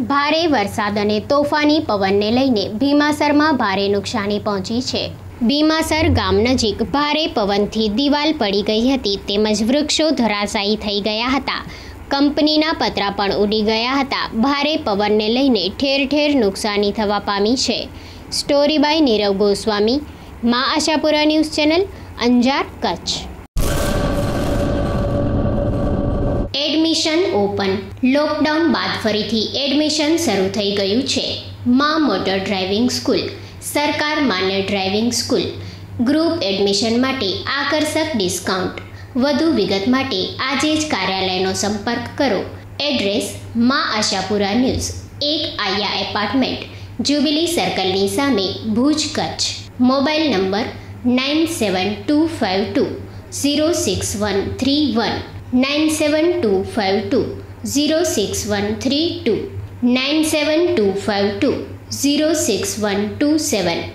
ભારે વરસાદ અને તોફાની પવનને લઈને ભીમાસરમાં ભારે નુકસાની પહોંચી છે. ભીમાસર ગામ નજીક ભારે પવનથી દિવાલ પડી ગઈ હતી તેમજ વૃક્ષો ધરાશાયી થઈ ગયા હતા. કંપનીના પતરા પણ ઉડી ગયા હતા. ભારે પવનને લઈને ઠેર ઠેર નુકસાની થવા પામી છે. Story by Nirav Goswami, Maa Ashapura news channel, Anjar, Kutch. Admission open. Lockdown બાદ ફરીથી એડમિશન શરૂ થઈ ગયું છે. મા મોટર ડ્રાઇવિંગ સ્કૂલ. સરકાર માન્ય ડ્રાઇવિંગ સ્કૂલ. ગ્રુપ એડમિશન માટે આકર્ષક ડિસ્કાઉન્ટ. વધુ વિગત માટે આજે જ કાર્યાલયનો સંપર્ક કરો. એડ્રેસ મા આશાપુરા ન્યૂઝ, એક આયા એપાર્ટમેન્ટ, જ્યુબિલી સર્કલની સામે Bhuj Kutch. Mobile number nine seven two five two, zero six one three one. 97252 06132 97252 06127